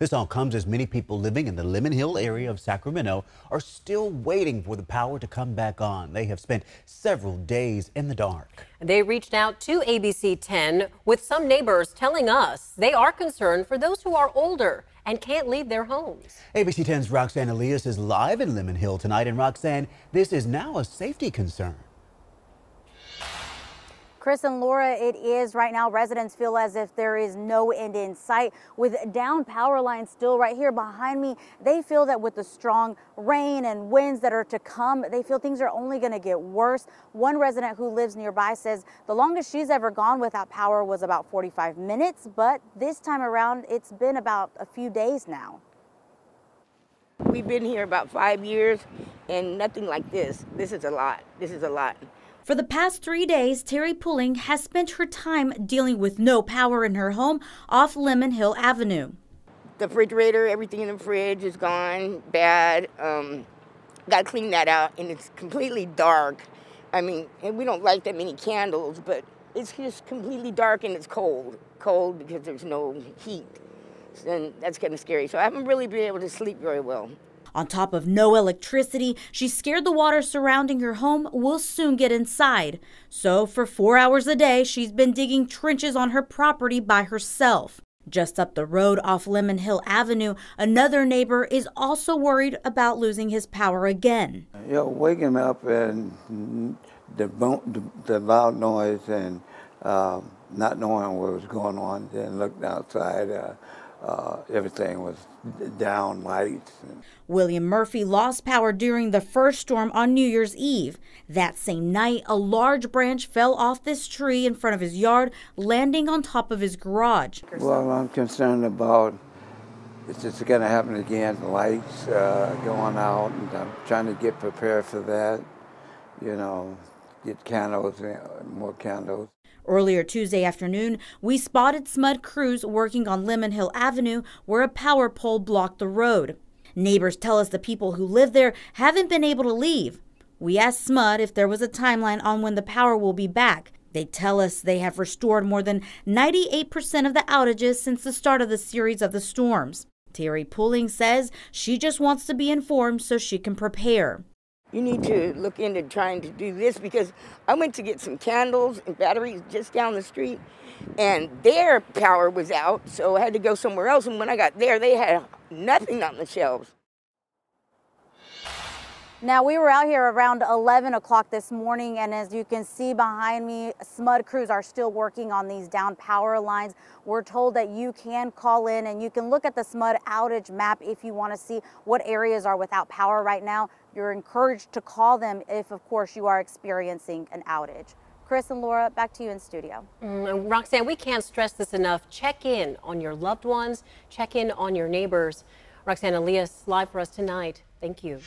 This all comes as many people living in the Lemon Hill area of Sacramento are still waiting for the power to come back on. They have spent several days in the dark. They reached out to ABC 10 with some neighbors telling us they are concerned for those who are older and can't leave their homes. ABC 10's Roxanne Elias is live in Lemon Hill tonight. And Roxanne, this is now a safety concern. Chris and Laura, it is right now. Residents feel as if there is no end in sight. With down power lines still right here behind me, they feel that with the strong rain and winds that are to come, they feel things are only going to get worse. One resident who lives nearby says the longest she's ever gone without power was about 45 minutes, but this time around, it's been about a few days now. We've been here about five years and nothing like this. This is a lot. This is a lot. For the past three days, Terry Pulling has spent her time dealing with no power in her home off Lemon Hill Avenue. The refrigerator, everything in the fridge is gone, bad. Um, Got to clean that out, and it's completely dark. I mean, and we don't light that many candles, but it's just completely dark and it's cold. Cold because there's no heat. And that's kind of scary. So I haven't really been able to sleep very well. On top of no electricity, she's scared the water surrounding her home will soon get inside. So, for four hours a day, she's been digging trenches on her property by herself. Just up the road off Lemon Hill Avenue, another neighbor is also worried about losing his power again. You know, waking up and the, the loud noise and uh, not knowing what was going on, then looked outside. Uh, uh, everything was down lights. William Murphy lost power during the first storm on New Year's Eve. That same night, a large branch fell off this tree in front of his yard, landing on top of his garage. Well, I'm concerned about it's just going to happen again. The lights uh, going out, and I'm trying to get prepared for that. You know, get candles, more candles. Earlier Tuesday afternoon, we spotted SMUD crews working on Lemon Hill Avenue where a power pole blocked the road. Neighbors tell us the people who live there haven't been able to leave. We asked SMUD if there was a timeline on when the power will be back. They tell us they have restored more than 98% of the outages since the start of the series of the storms. Terry Pulling says she just wants to be informed so she can prepare you need to look into trying to do this because I went to get some candles and batteries just down the street and their power was out, so I had to go somewhere else. And when I got there, they had nothing on the shelves. Now, we were out here around 11 o'clock this morning, and as you can see behind me, SMUD crews are still working on these down power lines. We're told that you can call in and you can look at the SMUD outage map if you want to see what areas are without power right now. You're encouraged to call them if, of course, you are experiencing an outage. Chris and Laura, back to you in studio. Mm, Roxanne, we can't stress this enough. Check in on your loved ones, check in on your neighbors. Roxanne Elias, live for us tonight. Thank you.